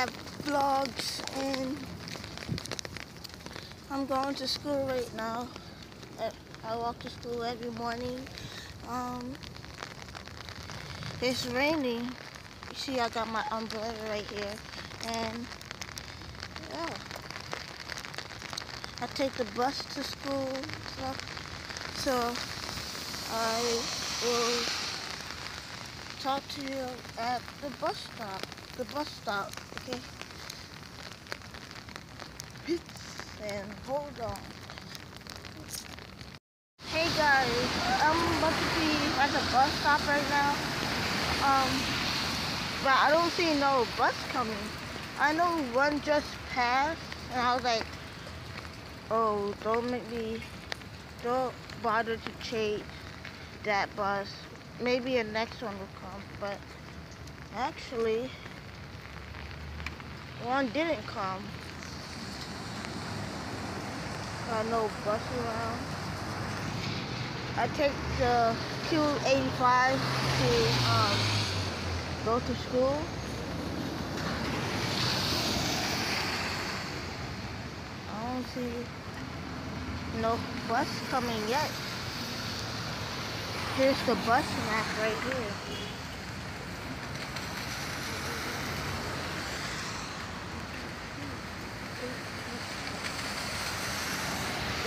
at vlogs and I'm going to school right now. I walk to school every morning. Um, it's raining. You see I got my umbrella right here. And yeah. I take the bus to school. So I will talk to you at the bus stop. The bus stop, okay? And hold on. Hey guys, I'm about to be at the bus stop right now. Um, but I don't see no bus coming. I know one just passed, and I was like, oh, don't make me, don't bother to chase that bus. Maybe a next one will come, but actually, one didn't come. Got no bus around. I take the Q85 to um, go to school. I don't see no bus coming yet. Here's the bus map right here.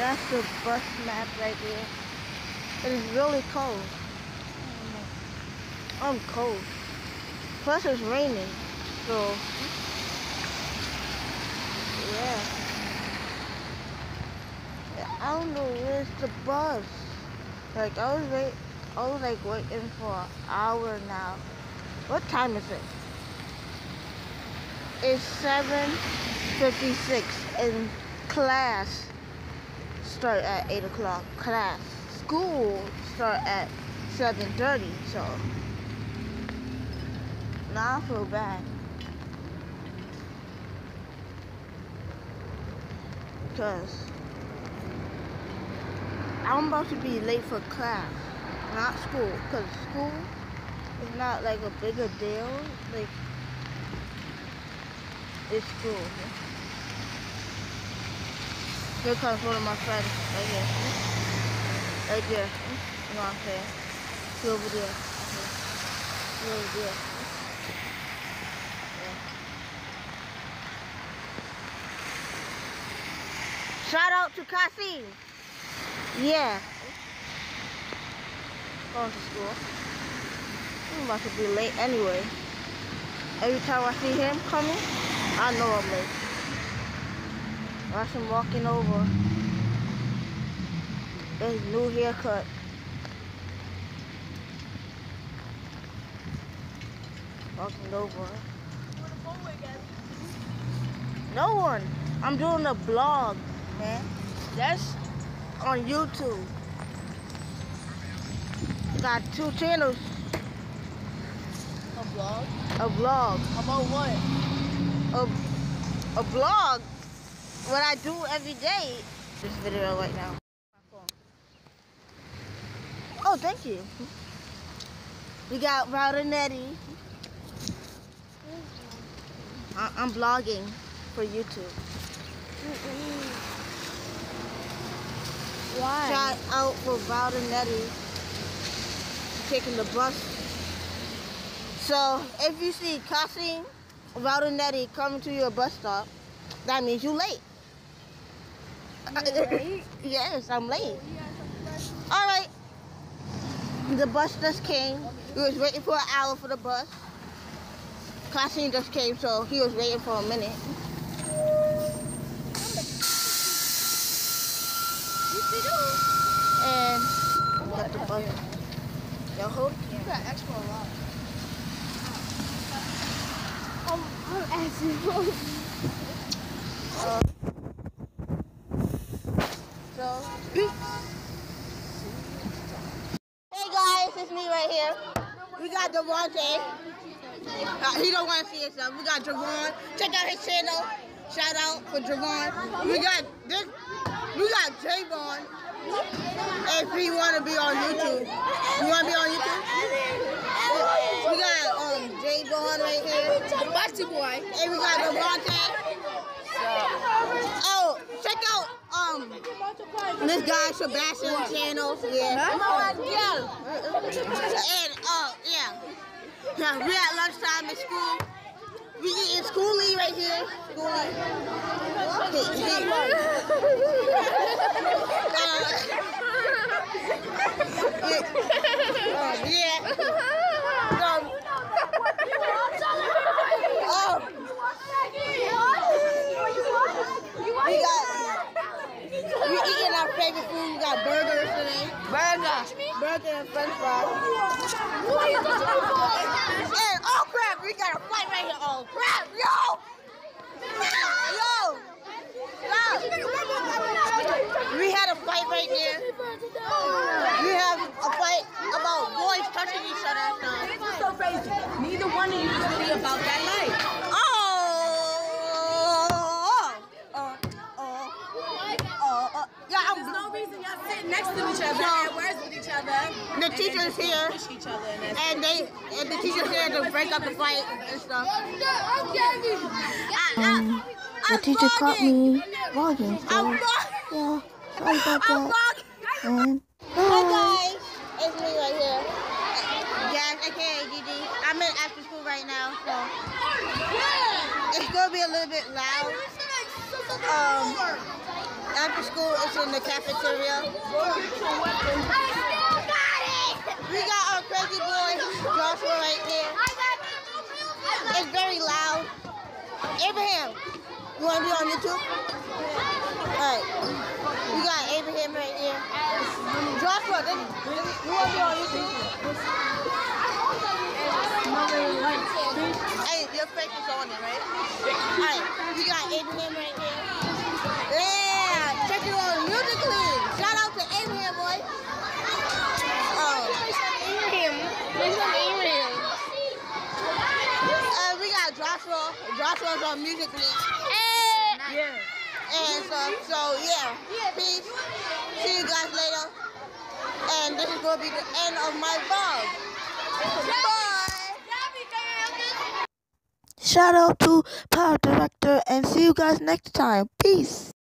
That's the bus map right here. It is really cold. I'm cold. Plus it's raining. So yeah. I don't know where's the bus. Like I was wait I was like waiting for an hour now. What time is it? It's 7.56 in class start at 8 o'clock. Class. School start at 7.30, so now I feel bad. Because I'm about to be late for class, not school. Because school is not like a bigger deal. Like, it's school. Here comes one of my friends right here. Right there. You know what I'm saying? See over there. See over there. Yeah. Shout out to Cassie. Yeah. Going to school. I'm about to be late anyway. Every time I see him coming, I know I'm late. Watch him walking over. His new haircut. Walking over. No one. I'm doing a blog, man. That's on YouTube. Got two channels. A blog? A blog. About what? A, a blog what I do every day. This video right now. Oh, thank you. We got Router Nettie. I I'm blogging for YouTube. Why? Shout out for Router Nettie taking the bus. So if you see Kasim, Router Nettie coming to your bus stop, that means you're late. yes, I'm late. All right. The bus just came. He was waiting for an hour for the bus. Kasim just came, so he was waiting for a minute. And got the bus. Yo, hold. You got extra a lot. Um, I'm asking Uh, so, peace. Hey guys, it's me right here. We got Devontae. Uh, he don't want to see himself. We got Javon. Check out his channel. Shout out for Javon. We got this. We got Javon. If he want to be on YouTube, you want to be on YouTube? We got um J Hey, Gohan right here. Boxy boy. Hey, we got Devontae. Oh, check out um this guy Sebastian channel. Yeah. And yeah. Yeah, we at lunchtime at school. We eating schoolie right here. Schoolie. He- he- uh. Um, oh, we got we eating our favorite food. We got burgers today. Burger. Burger French fries. And oh crap, we got a fight right here. Oh crap, yo! Yo! Yo! We had a fight right there. We have a fight about boys touching each other. So. It's so crazy. Neither one of you is really about that the and teacher's then here, Push each other and and they and the teacher's here to break up the fight and stuff. I, Um, I, The teacher caught me vlogging, I'm so yeah, sorry about I'm that. vlogging. And Hi bye. guys, it's me right here. Gabz, aka GG. I'm in after school right now, so it's gonna be a little bit loud. Um, after school, it's in the cafeteria. We got our crazy boy Joshua right here. It's very loud. Abraham, you wanna be on YouTube? Alright. We got Abraham right here. Joshua, this, this, you wanna be on YouTube? Hey, your face is on it, right? Alright, we got Abraham right here. Yeah, check it out Musical.ly. Shout out to Abraham, boy. Oh. Uh, we got Joshua. Joshua's on Musical.ly. Eh. Yeah. And so, so yeah. Peace. See you guys later. And this is going to be the end of my vlog. Bye. Shout out to Power Director and see you guys next time. Peace.